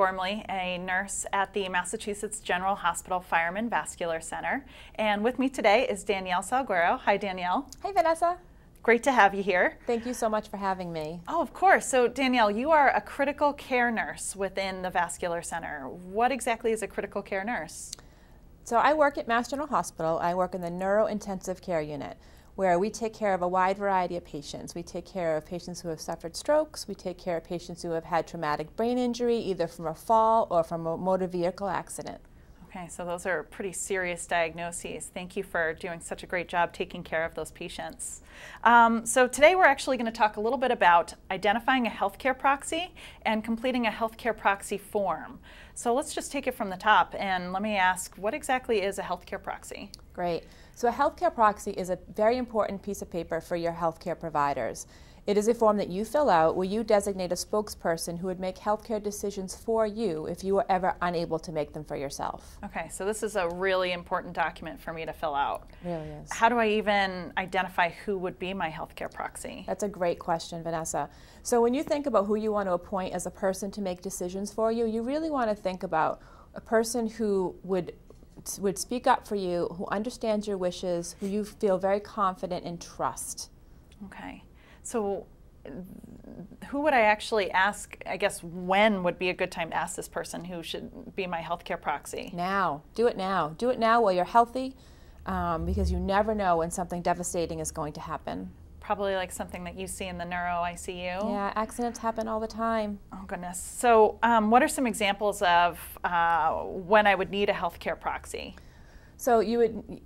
Gormley, a nurse at the Massachusetts General Hospital Fireman Vascular Center. And with me today is Danielle Salguero. Hi, Danielle. Hey, Vanessa. Great to have you here. Thank you so much for having me. Oh, of course. So, Danielle, you are a critical care nurse within the Vascular Center. What exactly is a critical care nurse? So, I work at Mass General Hospital. I work in the neurointensive care unit where we take care of a wide variety of patients. We take care of patients who have suffered strokes, we take care of patients who have had traumatic brain injury, either from a fall or from a motor vehicle accident. Okay, so those are pretty serious diagnoses. Thank you for doing such a great job taking care of those patients. Um, so today we're actually going to talk a little bit about identifying a healthcare proxy and completing a healthcare proxy form. So let's just take it from the top and let me ask, what exactly is a healthcare proxy? Great. So a healthcare proxy is a very important piece of paper for your healthcare providers. It is a form that you fill out where you designate a spokesperson who would make healthcare decisions for you if you were ever unable to make them for yourself. Okay, so this is a really important document for me to fill out. It really is. How do I even identify who would be my healthcare proxy? That's a great question, Vanessa. So when you think about who you want to appoint as a person to make decisions for you, you really want to think about a person who would would speak up for you, who understands your wishes, who you feel very confident and trust. Okay. So who would I actually ask? I guess when would be a good time to ask this person who should be my healthcare proxy? Now. Do it now. Do it now while you're healthy um, because you never know when something devastating is going to happen probably like something that you see in the neuro ICU. Yeah, accidents happen all the time. Oh goodness. So, um, what are some examples of uh, when I would need a healthcare proxy? So you would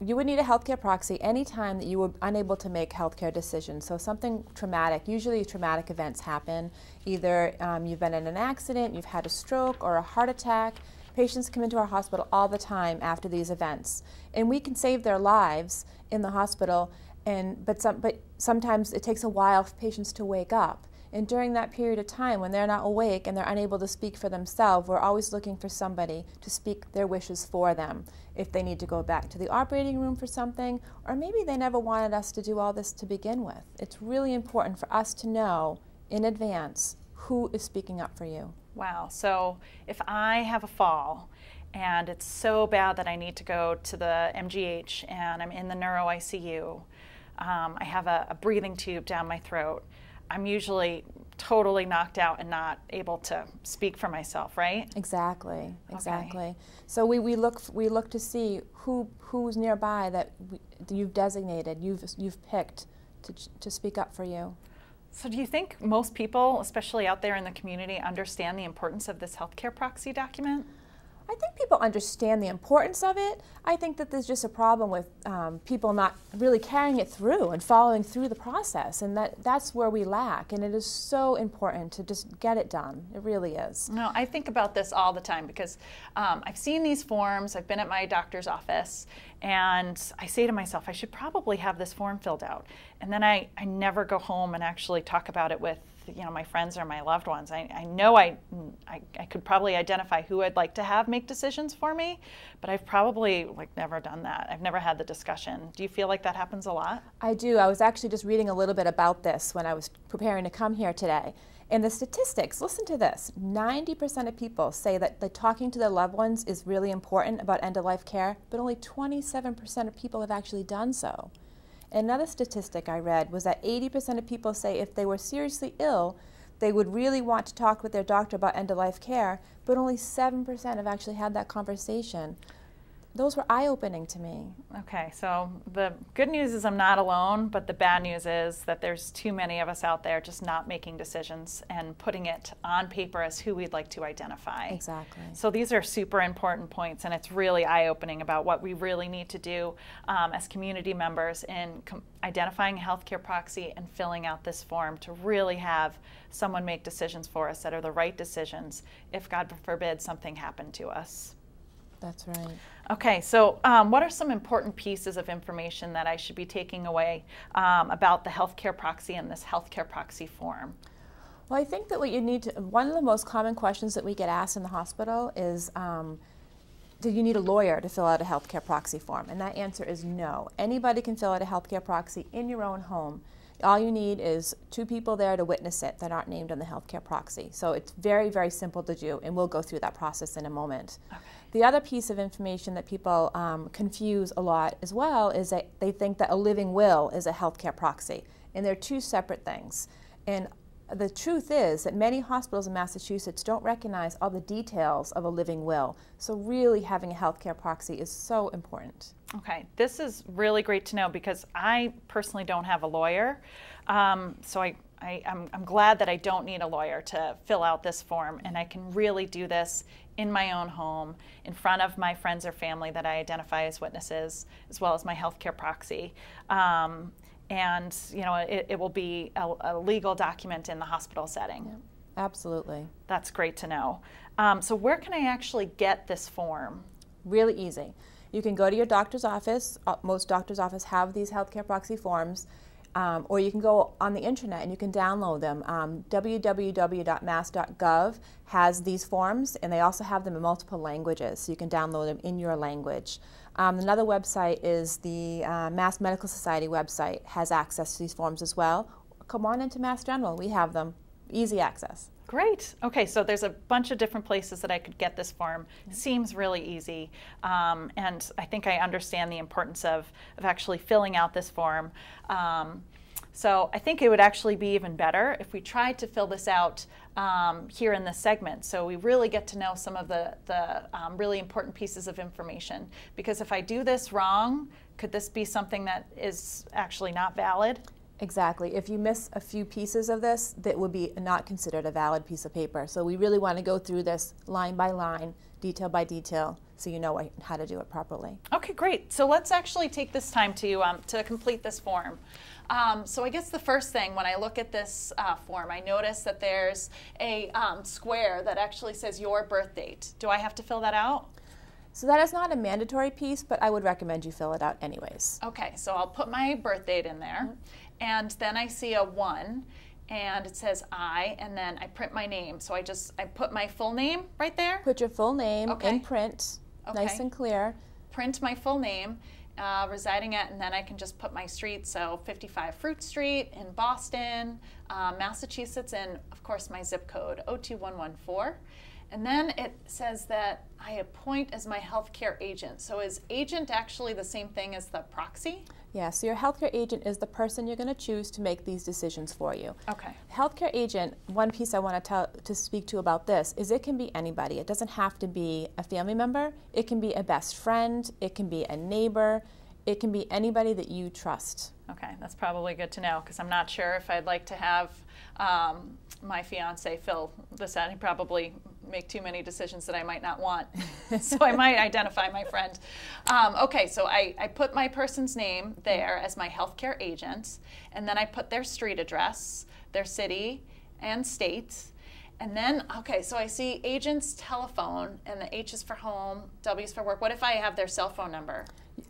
you would need a healthcare proxy anytime that you were unable to make healthcare decisions. So something traumatic, usually traumatic events happen. Either um, you've been in an accident, you've had a stroke or a heart attack. Patients come into our hospital all the time after these events. And we can save their lives in the hospital and, but, some, but sometimes it takes a while for patients to wake up. And during that period of time when they're not awake and they're unable to speak for themselves, we're always looking for somebody to speak their wishes for them. If they need to go back to the operating room for something, or maybe they never wanted us to do all this to begin with. It's really important for us to know in advance who is speaking up for you. Wow. So if I have a fall and it's so bad that I need to go to the MGH and I'm in the neuro ICU, um, I have a, a, breathing tube down my throat. I'm usually totally knocked out and not able to speak for myself, right? Exactly, exactly. Okay. So we, we look we look to see who who's nearby that we, you've designated, you've you've picked to to speak up for you. So do you think most people, especially out there in the community, understand the importance of this healthcare proxy document? I think people understand the importance of it. I think that there's just a problem with um, people not really carrying it through and following through the process, and that that's where we lack. And it is so important to just get it done. It really is. No, I think about this all the time because um, I've seen these forms. I've been at my doctor's office, and I say to myself, I should probably have this form filled out. And then I, I never go home and actually talk about it with you know my friends or my loved ones. I, I know I, I, I could probably identify who I'd like to have make decisions for me, but I've probably like never done that. I've never had the discussion. Do you feel like that happens a lot? I do. I was actually just reading a little bit about this when I was preparing to come here today. And the statistics, listen to this 90% of people say that the talking to their loved ones is really important about end of life care, but only 27% of people have actually done so. Another statistic I read was that 80% of people say if they were seriously ill, they would really want to talk with their doctor about end of life care, but only 7% have actually had that conversation those were eye opening to me. Okay, so the good news is I'm not alone, but the bad news is that there's too many of us out there just not making decisions and putting it on paper as who we'd like to identify. Exactly. So these are super important points, and it's really eye opening about what we really need to do um, as community members in identifying a healthcare proxy and filling out this form to really have someone make decisions for us that are the right decisions if, God forbid, something happened to us. That's right. Okay, so um, what are some important pieces of information that I should be taking away um, about the healthcare proxy and this healthcare proxy form? Well, I think that what you need to, one of the most common questions that we get asked in the hospital is, um, do you need a lawyer to fill out a healthcare proxy form? And that answer is no. Anybody can fill out a healthcare proxy in your own home. All you need is two people there to witness it that aren't named on the healthcare proxy. So it's very, very simple to do, and we'll go through that process in a moment. Okay. The other piece of information that people um, confuse a lot as well is that they think that a living will is a healthcare proxy, and they're two separate things. And the truth is that many hospitals in Massachusetts don't recognize all the details of a living will. So, really, having a healthcare proxy is so important. Okay, this is really great to know because I personally don't have a lawyer. Um, so, I, I, am glad that I don't need a lawyer to fill out this form, and I can really do this in my own home in front of my friends or family that I identify as witnesses, as well as my healthcare proxy. Um, and you know it, it will be a, a, legal document in the hospital setting. Absolutely. That's great to know. Um, so where can I actually get this form? Really easy. You can go to your doctor's office. Uh, most doctor's offices have these healthcare proxy forms. Um, or you can go on the internet and you can download them. Um, www.mass.gov has these forms, and they also have them in multiple languages, so you can download them in your language. Um, another website is the uh, Mass Medical Society website, has access to these forms as well. Come on into Mass General, we have them, easy access. Great. Okay, so there's a bunch of different places that I could get this form. Seems really easy, um, and I think I understand the importance of, of actually filling out this form. Um, so I think it would actually be even better if we tried to fill this out um, here in this segment. So we really get to know some of the, the um, really important pieces of information. Because if I do this wrong, could this be something that is actually not valid? Exactly. If you miss a few pieces of this, that would be not considered a valid piece of paper. So we really want to go through this line by line, detail by detail, so you know how to do it properly. Okay, great. So let's actually take this time to, um, to complete this form. Um, so I guess the first thing when I look at this uh, form, I notice that there's a um, square that actually says your birth date. Do I have to fill that out? So that is not a mandatory piece, but I would recommend you fill it out anyways. Okay, so I'll put my birth date in there, and then I see a one, and it says I, and then I print my name. So I just I put my full name right there. Put your full name okay. in print, okay. nice and clear. Print my full name, uh, residing at, and then I can just put my street. So 55 Fruit Street in Boston, uh, Massachusetts, and of course my zip code 02114. And then it says that I appoint as my healthcare agent. So is agent actually the same thing as the proxy? Yeah, so your healthcare agent is the person you're going to choose to make these decisions for you. Okay. Healthcare agent, one piece I want to tell to speak to about this is it can be anybody. It doesn't have to be a family member. It can be a best friend, it can be a neighbor, it can be anybody that you trust. Okay, that's probably good to know because I'm not sure if I'd like to have um, my fiance fill this out. He probably make too many decisions that I might not want. so I might identify my friend. Um, okay, so I, I put my person's name there as my healthcare agent, and then I put their street address, their city, and state. And then, okay, so I see agent's telephone, and the H is for home, W is for work. What if I have their cell phone number?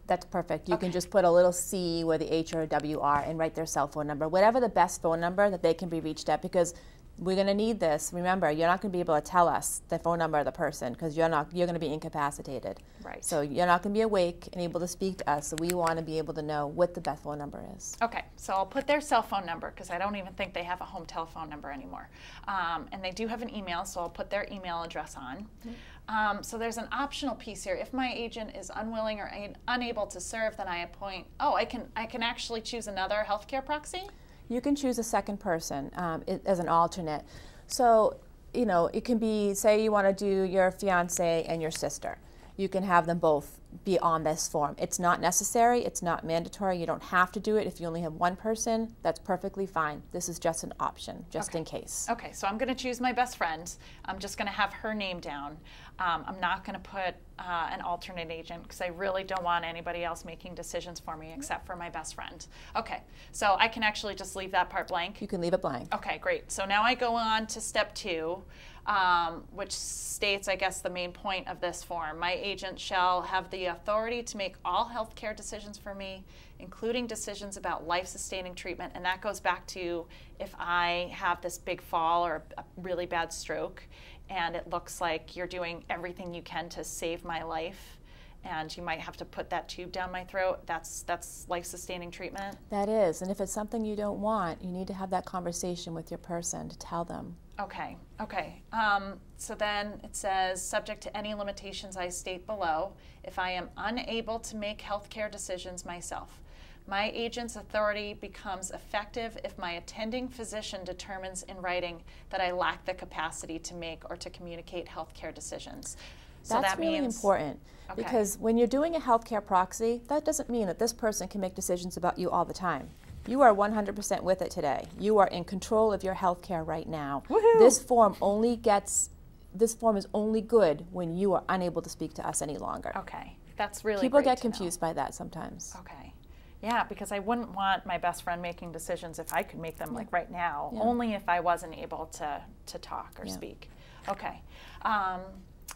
That's perfect. You okay. can just put a little C where the H or a W are and write their cell phone number, whatever the best phone number that they can be reached at, because we're going to need this. Remember, you're not going to be able to tell us the phone number of the person because you're not you're going to be incapacitated. Right. So you're not going to be awake and able to speak to us. So we want to be able to know what the best phone number is. Okay. So I'll put their cell phone number because I don't even think they have a home telephone number anymore. Um, and they do have an email, so I'll put their email address on. Mm-hmm. Um, so there's an optional piece here. If my agent is unwilling or un- unable to serve, then I appoint. Oh, I can I can actually choose another healthcare proxy. You can choose a second person um, as an alternate. So you know it can be say you want to do your fiance and your sister. You can have them both be on this form. It's not necessary, it's not mandatory. You don't have to do it if you only have one person. That's perfectly fine. This is just an option, just okay. in case. Okay, so I'm going to choose my best friend. I'm just going to have her name down. Um, I'm not going to put uh, an alternate agent because I really don't want anybody else making decisions for me except for my best friend. Okay, so I can actually just leave that part blank. You can leave it blank. Okay, great. So now I go on to step two um, which states, I guess, the main point of this form. My agent shall have the authority to make all healthcare decisions for me, including decisions about life sustaining treatment. And that goes back to if I have this big fall or a really bad stroke, and it looks like you're doing everything you can to save my life and you might have to put that tube down my throat. That's that's life-sustaining treatment. That is, and if it's something you don't want, you need to have that conversation with your person to tell them. Okay, okay. Um, so then it says, subject to any limitations I state below, if I am unable to make healthcare decisions myself, my agent's authority becomes effective if my attending physician determines in writing that I lack the capacity to make or to communicate healthcare decisions. So That's that really means, important Okay. because when you're doing a healthcare proxy, that doesn't mean that this person can make decisions about you all the time. You are 100% with it today. You are in control of your healthcare right now. Woohoo! This form only gets this form is only good when you are unable to speak to us any longer. Okay, that's really People get to know. confused by that sometimes. Okay. Yeah, because I wouldn't want my best friend making decisions if I could make them like right now, Yeah. only if I wasn't able to, to talk or Yeah. speak. Okay. Um,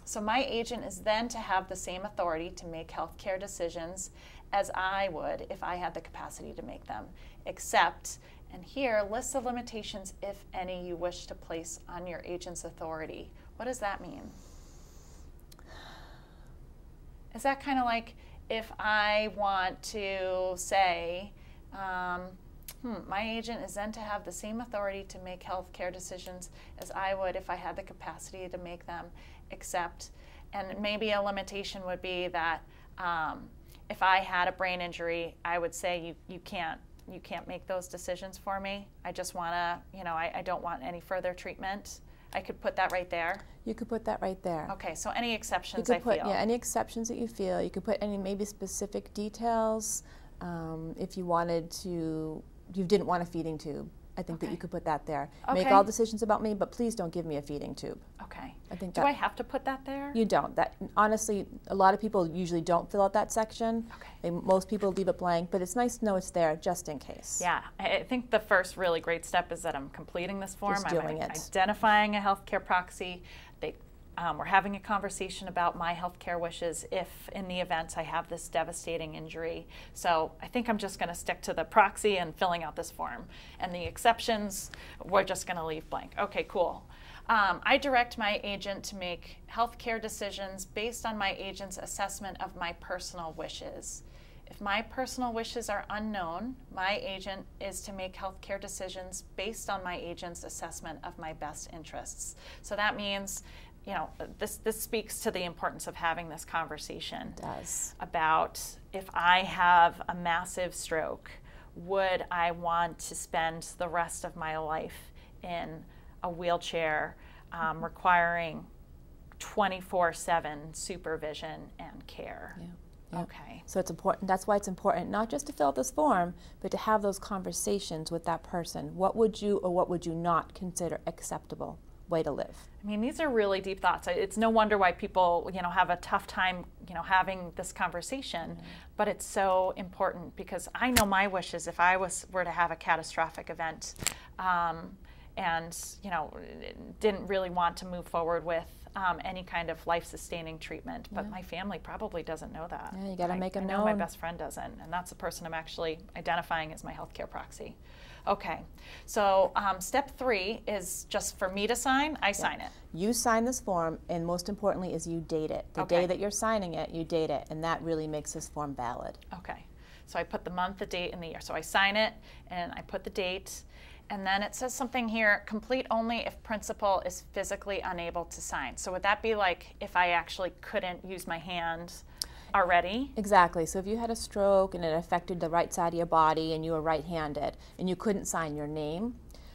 so my agent is then to have the same authority to make healthcare decisions as I would if I had the capacity to make them, except, and here, list the limitations, if any, you wish to place on your agent's authority. What does that mean? Is that kind of like if I want to say, um, hmm, my agent is then to have the same authority to make healthcare decisions as I would if I had the capacity to make them, except, and maybe a limitation would be that um, if I had a brain injury, I would say you, you can't you can't make those decisions for me. I just want to, you know, I, I don't want any further treatment. I could put that right there. You could put that right there. Okay, so any exceptions You could I put feel. yeah any exceptions that you feel. You could put any maybe specific details. Um, if you wanted to, you didn't want a feeding tube. I think that you could put that there. Make all decisions about me, but please don't give me a feeding tube. Okay. I think Do I have to put that there? you don't. That honestly, a lot of people usually don't fill out that section. Okay. They, most people leave it blank, but it's nice to know it's there just in case. Yeah, I think the first really great step is that I'm completing this form. Just I'm doing it. identifying a healthcare proxy. They, um, we're having a conversation about my healthcare wishes if, in the event, I have this devastating injury. So I think I'm just going to stick to the proxy and filling out this form. And the exceptions, we're just going to leave blank. Okay, cool. Um, I direct my agent to make healthcare decisions based on my agent's assessment of my personal wishes. If my personal wishes are unknown, my agent is to make healthcare decisions based on my agent's assessment of my best interests. So that means, you know, this, this speaks to the importance of having this conversation It does. about if I have a massive stroke, would I want to spend the rest of my life in a wheelchair um, requiring 24 7 supervision and care? Yeah. Yeah. Okay. So it's important. That's why it's important not just to fill out this form, but to have those conversations with that person. What would you or what would you not consider acceptable way to live? I mean, these are really deep thoughts. It's no wonder why people, you know, have a tough time, you know, having this conversation. But it's so important because I know my wishes. If I was were to have a catastrophic event, um, and you know, didn't really want to move forward with um, any kind of life-sustaining treatment, but Yeah. my family probably doesn't know that. Yeah, you gotta I- make 'em I know my best friend doesn't, and that's the person I'm actually identifying as my healthcare proxy. Okay, so um, step three is just for me to sign. I sign it. You sign this form, and most importantly, is you date it. The Okay. day that you're signing it, you date it, and that really makes this form valid. Okay, so I put the month, the date, and the year. So I sign it and I put the date. And then it says something here complete only if principal is physically unable to sign. So would that be like if I actually couldn't use my hand already? Exactly. So if you had a stroke and it affected the right side of your body and you were right-handed and you couldn't sign your name,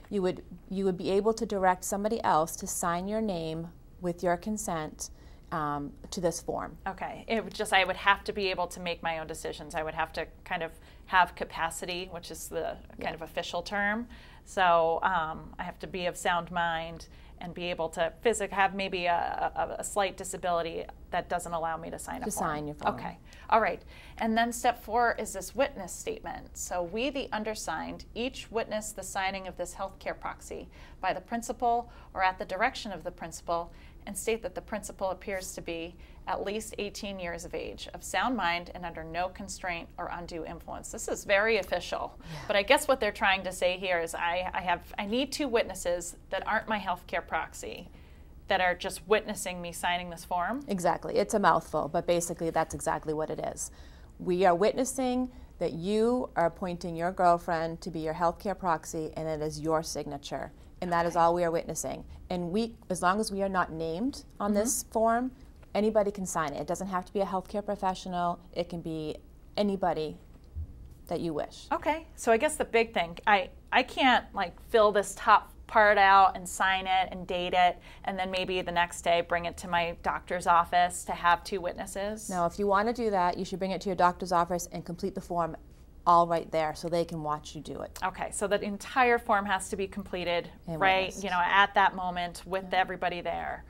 you would you would be able to direct somebody else to sign your name with your consent um, to this form. Okay, it would just I would have to be able to make my own decisions. I would have to kind of have capacity, which is the kind of official term. So um, I have to be of sound mind and be able to physic have maybe a, a, a slight disability that doesn't allow me to sign a To form. sign your form. Okay, all right. And then step four is this witness statement. So we, the undersigned, each witness the signing of this healthcare proxy by the principal or at the direction of the principal and state that the principal appears to be at least 18 years of age, of sound mind, and under no constraint or undue influence. This is very official. But I guess what they're trying to say here is I, I have I need two witnesses that aren't my healthcare proxy that are just witnessing me signing this form? Exactly. It's a mouthful, but basically that's exactly what it is. We are witnessing that you are appointing your girlfriend to be your healthcare proxy and it is your signature. And that is all we are witnessing. And we as long as we are not named on Mm-hmm. this form, anybody can sign it. It doesn't have to be a healthcare professional. It can be anybody that you wish. Okay, so I guess the big thing, I, I can't like fill this top part out and sign it and date it and then maybe the next day bring it to my doctor's office to have two witnesses. Now, if you want to do that, you should bring it to your doctor's office and complete the form all right there so they can watch you do it. Okay, so the entire form has to be completed And right, witnessed. you know, at that moment with everybody there.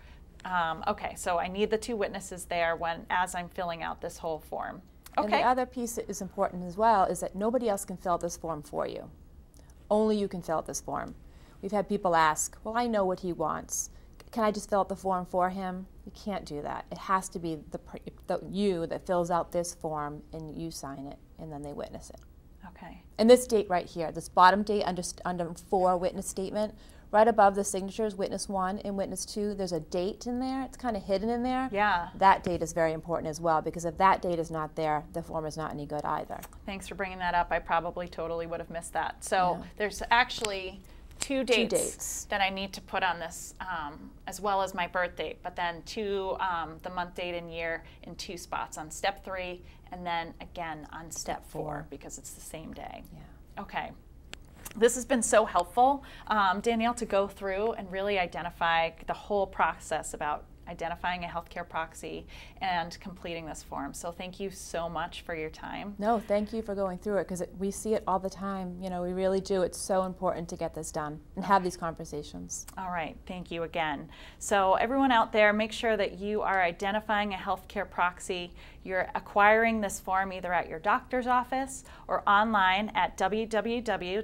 Um, okay, so I need the two witnesses there when as I'm filling out this whole form. Okay. And the other piece that is important as well is that nobody else can fill out this form for you. Only you can fill out this form. We've had people ask, well, I know what he wants. Can I just fill out the form for him? You can't do that. It has to be the, the you that fills out this form and you sign it and then they witness it. okay. And this date right here, this bottom date under, under four witness statement, right above the signatures, witness one and witness two, there's a date in there. It's kind of hidden in there. Yeah. That date is very important as well because if that date is not there, the form is not any good either. Thanks for bringing that up. I probably totally would have missed that. So Yeah. there's actually two dates, dates. that I need to put on this, um, as well as my birth date, but then two, um, the month, date, and year in two spots on step three, and then again on step four, four. because it's the same day. Yeah. Okay. This has been so helpful, um, Danielle, to go through and really identify the whole process about identifying a healthcare proxy and completing this form. So thank you so much for your time. No, thank you for going through it because we see it all the time. You know, we really do. It's so important to get this done and have these conversations. All right, thank you again. So, everyone out there, make sure that you are identifying a healthcare proxy. You're acquiring this form either at your doctor's office or online at www.mass.gov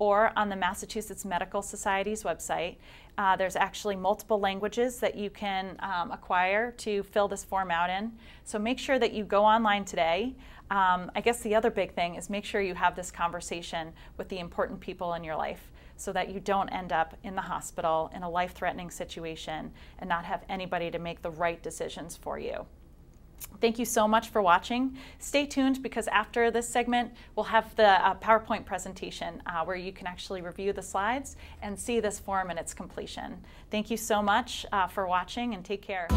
or on the Massachusetts Medical Society's website. Uh, there's actually multiple languages that you can um, acquire to fill this form out in. So make sure that you go online today. Um, I guess the other big thing is make sure you have this conversation with the important people in your life so that you don't end up in the hospital in a life threatening situation and not have anybody to make the right decisions for you. Thank you so much for watching. Stay tuned because after this segment, we'll have the uh, PowerPoint presentation uh, where you can actually review the slides and see this form and its completion. Thank you so much uh, for watching and take care.